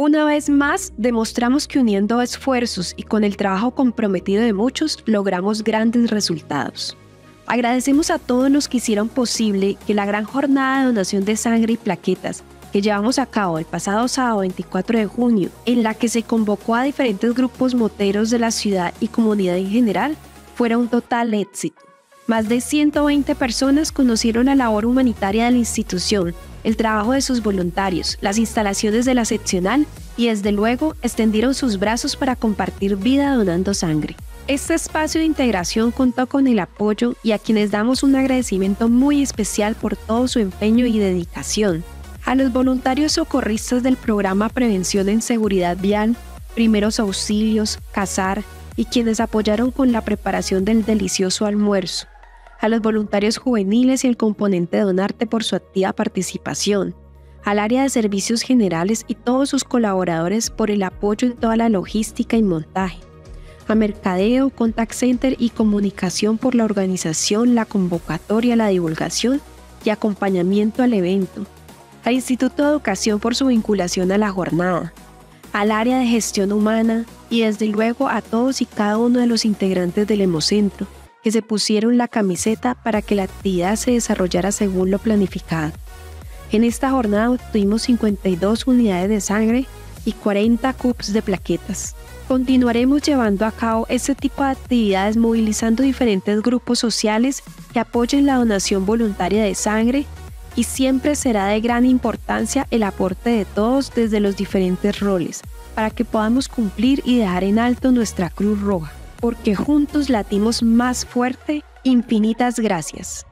Una vez más, demostramos que uniendo esfuerzos y con el trabajo comprometido de muchos, logramos grandes resultados. Agradecemos a todos los que hicieron posible que la gran jornada de donación de sangre y plaquetas que llevamos a cabo el pasado sábado 24 de junio, en la que se convocó a diferentes grupos moteros de la ciudad y comunidad en general, fuera un total éxito. Más de 120 personas conocieron la labor humanitaria de la institución el trabajo de sus voluntarios, las instalaciones de la seccional y desde luego extendieron sus brazos para compartir vida donando sangre. Este espacio de integración contó con el apoyo y a quienes damos un agradecimiento muy especial por todo su empeño y dedicación. A los voluntarios socorristas del programa Prevención en Seguridad Vial, Primeros Auxilios, CASAR y quienes apoyaron con la preparación del delicioso almuerzo a los voluntarios juveniles y el componente de Donarte por su activa participación, al área de servicios generales y todos sus colaboradores por el apoyo en toda la logística y montaje, a Mercadeo, Contact Center y Comunicación por la organización, la convocatoria, la divulgación y acompañamiento al evento, al Instituto de Educación por su vinculación a la jornada, al área de gestión humana y desde luego a todos y cada uno de los integrantes del Hemocentro, que se pusieron la camiseta para que la actividad se desarrollara según lo planificado. En esta jornada obtuvimos 52 unidades de sangre y 40 cups de plaquetas. Continuaremos llevando a cabo este tipo de actividades movilizando diferentes grupos sociales que apoyen la donación voluntaria de sangre y siempre será de gran importancia el aporte de todos desde los diferentes roles para que podamos cumplir y dejar en alto nuestra Cruz Roja porque juntos latimos más fuerte. Infinitas gracias.